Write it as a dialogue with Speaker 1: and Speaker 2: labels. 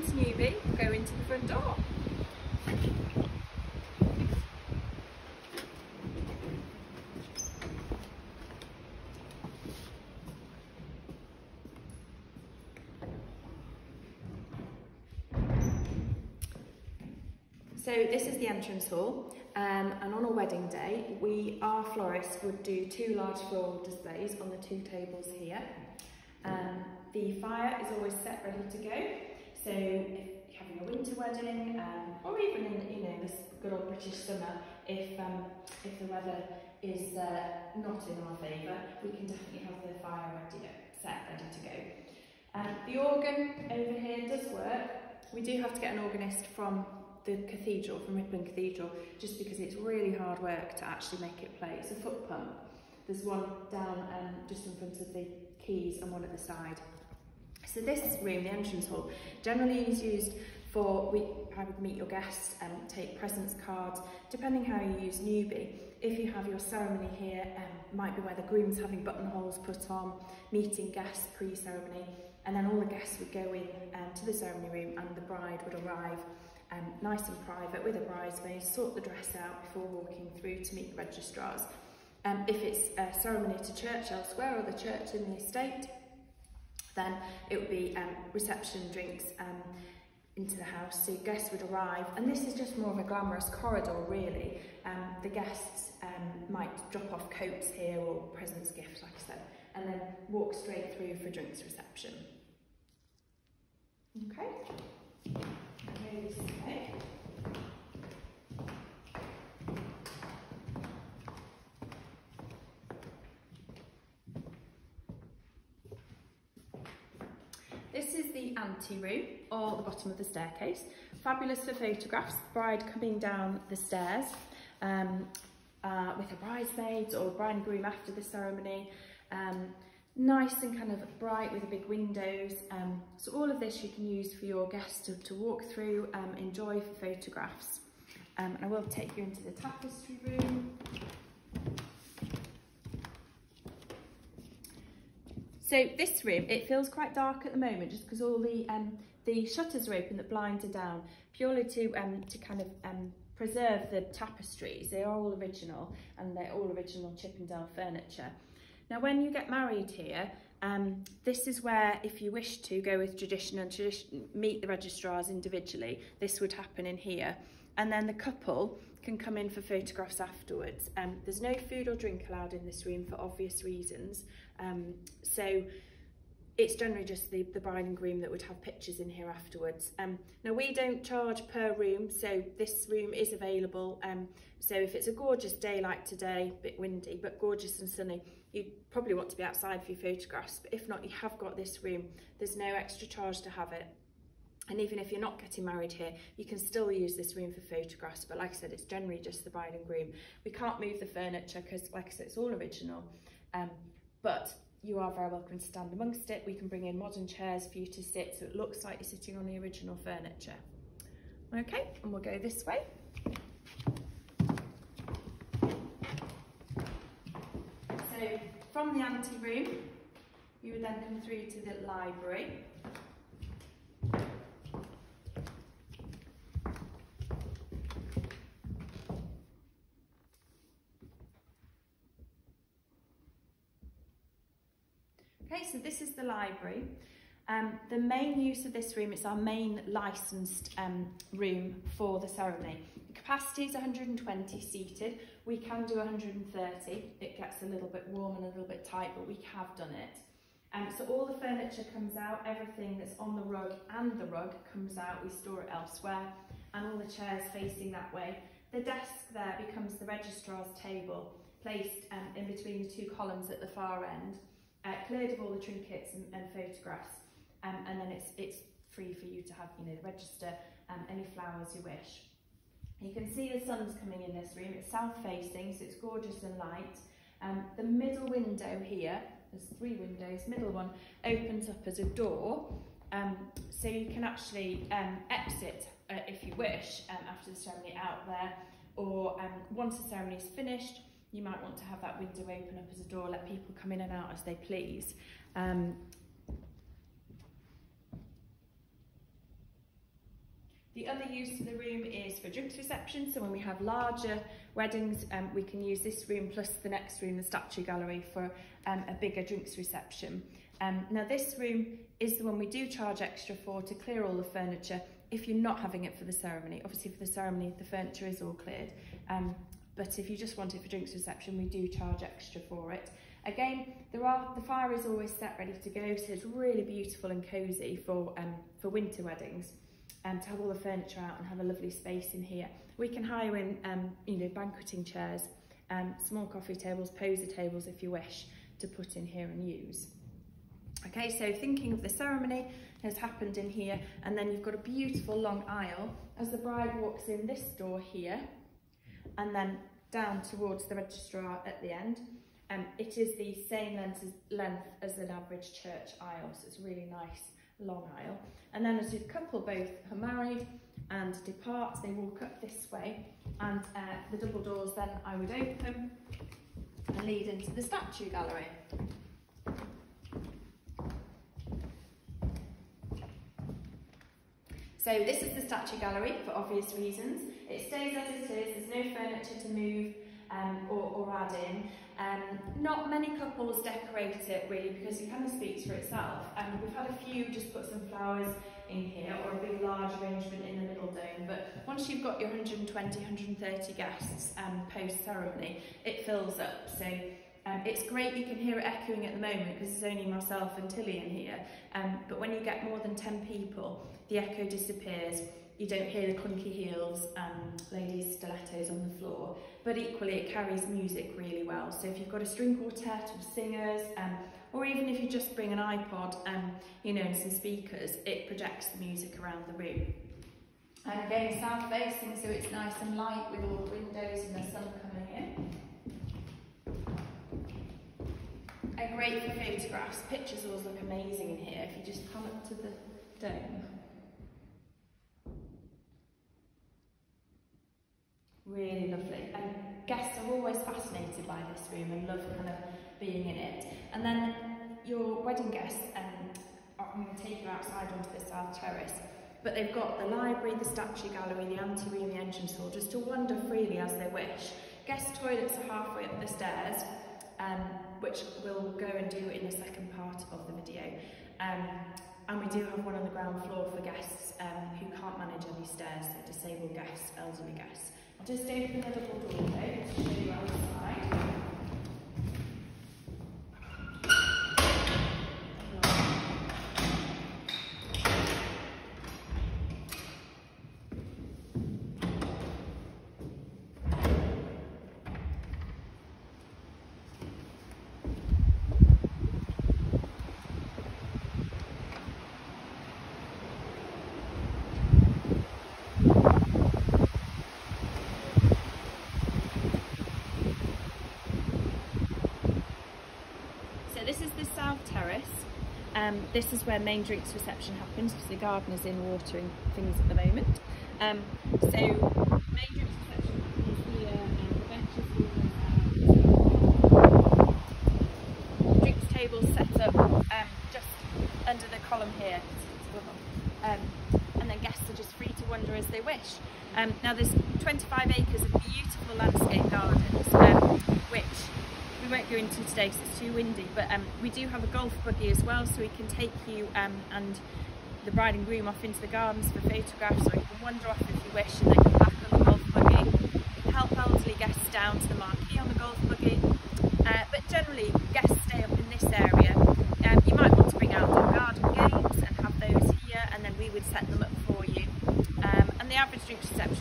Speaker 1: into Newby, go into the front door. So this is the entrance hall um, and on a wedding day we, our florist would do two large floral displays on the two tables here. Um, the fire is always set ready to go so if you're having a winter wedding um, or even in you know this good old British summer if, um, if the weather is uh, not in our favour we can definitely have the fire ready, set ready to go. Um, the organ over here does work. We do have to get an organist from the cathedral, from Ripon Cathedral, just because it's really hard work to actually make it play. It's a foot pump. There's one down um, just in front of the keys and one at the side. So this room, the entrance hall, generally is used for, we, I would meet your guests and um, take presents cards, depending how you use Newby. If you have your ceremony here, um, might be where the groom's having buttonholes put on, meeting guests pre-ceremony, and then all the guests would go in um, to the ceremony room and the bride would arrive um, nice and private with a bridesmaid, sort the dress out before walking through to meet the registrars. Um, if it's a ceremony to church elsewhere or the church in the estate, then it would be um, reception drinks um, into the house. So guests would arrive, and this is just more of a glamorous corridor, really. Um, the guests um, might drop off coats here or presents, gifts, like I said, and then walk straight through for drinks reception. Okay. This is the ante-room, or the bottom of the staircase. Fabulous for photographs, bride coming down the stairs um, uh, with her bridesmaids or bride and groom after the ceremony. Um, nice and kind of bright with the big windows. Um, so all of this you can use for your guests to, to walk through, um, enjoy for photographs. Um, and I will take you into the tapestry room. So this room, it feels quite dark at the moment just because all the um, the shutters are open, the blinds are down, purely to um, to kind of um, preserve the tapestries. They are all original and they're all original Chippendale furniture. Now, when you get married here, um, this is where, if you wish to go with tradition and tradition, meet the registrars individually, this would happen in here. And then the couple can come in for photographs afterwards. Um, there's no food or drink allowed in this room for obvious reasons. Um, so it's generally just the, the bride and groom that would have pictures in here afterwards. Um, now we don't charge per room, so this room is available. Um, so if it's a gorgeous day like today, a bit windy, but gorgeous and sunny, you probably want to be outside for your photographs, but if not, you have got this room. There's no extra charge to have it. And even if you're not getting married here, you can still use this room for photographs. But like I said, it's generally just the bride and groom. We can't move the furniture because, like I said, it's all original. Um, but you are very welcome to stand amongst it. We can bring in modern chairs for you to sit so it looks like you're sitting on the original furniture. Okay, and we'll go this way. So from the ante room, you would then come through to the library. Okay, so this is the library. Um, the main use of this room, it's our main licensed um, room for the ceremony. The capacity is 120 seated. We can do 130. It gets a little bit warm and a little bit tight, but we have done it. Um, so all the furniture comes out, everything that's on the rug and the rug comes out, we store it elsewhere, and all the chairs facing that way. The desk there becomes the registrar's table, placed um, in between the two columns at the far end, uh, cleared of all the trinkets and, and photographs um, and then it's, it's free for you to have, you know, register, um, any flowers you wish. You can see the sun's coming in this room. It's south facing, so it's gorgeous and light. Um, the middle window here, there's three windows, middle one opens up as a door. Um, so you can actually um, exit uh, if you wish um, after the ceremony out there or um, once the ceremony is finished you might want to have that window open up as a door let people come in and out as they please um, The other use of the room is for drinks reception. So when we have larger weddings, um, we can use this room plus the next room, the statue gallery, for um, a bigger drinks reception. Um, now this room is the one we do charge extra for to clear all the furniture if you're not having it for the ceremony. Obviously for the ceremony, the furniture is all cleared. But if you just want it for drinks reception, we do charge extra for it. Again, there are the fire is always set ready to go, so it's really beautiful and cosy for um, for winter weddings. Um, to have all the furniture out and have a lovely space in here. We can hire in, um, you know, banqueting chairs, um, small coffee tables, poser tables if you wish to put in here and use. Okay, so thinking of the ceremony has happened in here and then you've got a beautiful long aisle as the bride walks in this door here and then down towards the registrar at the end. Um, it is the same length as, length as an average church aisle, so it's a really nice long aisle. And then as the couple both are married and depart, they walk up this way and uh, the double doors then I would open and lead into the statue gallery. So this is the statue gallery for obvious reasons. It stays as it is, there's no furniture to move um, or, or add in. Um, not many couples decorate it really because it kind of speaks for itself. Um, we've had a few just put some flowers in here or a big large arrangement in the middle dome but once you've got your 120 130 guests um, post ceremony it fills up so um, it's great you can hear it echoing at the moment because it's only myself and Tilly in here um, but when you get more than 10 people the echo disappears you don't hear the clunky heels and ladies stilettos on the floor but equally it carries music really well so if you've got a string quartet of singers um, or even if you just bring an iPod um, you know and some speakers it projects the music around the room and again south facing so it's nice and light with all the windows and the sun coming in and great for photographs. Pictures always look amazing in here if you just come up to the dome. Really lovely. And guests are always fascinated by this room and love kind of being in it. And then your wedding guests, um, I'm going to take you outside onto the south terrace, but they've got the library, the statue gallery, the anteroom, the entrance hall, just to wander freely as they wish. Guest toilets are halfway up the stairs, um, which we'll go and do in the second part of the video. Um, and we do have one on the ground floor for guests um, who can't manage any stairs, so disabled guests, elderly guests. Just open the double door though to show you outside. Um, this is where main drinks reception happens because the gardener's in watering things at the moment. Um, so main drinks reception happens here and the drinks table set up um, just under the column here. Um, and then guests are just free to wander as they wish. Um, now there's 25 acres of beautiful landscape gardens um, which won't go into today because it's too windy, but um, we do have a golf buggy as well, so we can take you um, and the bride and groom off into the gardens for photographs, or you can wander off if you wish and then come back on the golf buggy. Help elderly guests down to the marquee on the golf buggy. Uh, but generally, guests stay up in this area. Um, you might want to bring out outdoor garden games and have those here, and then we would set them up for you. Um, and the average drink reception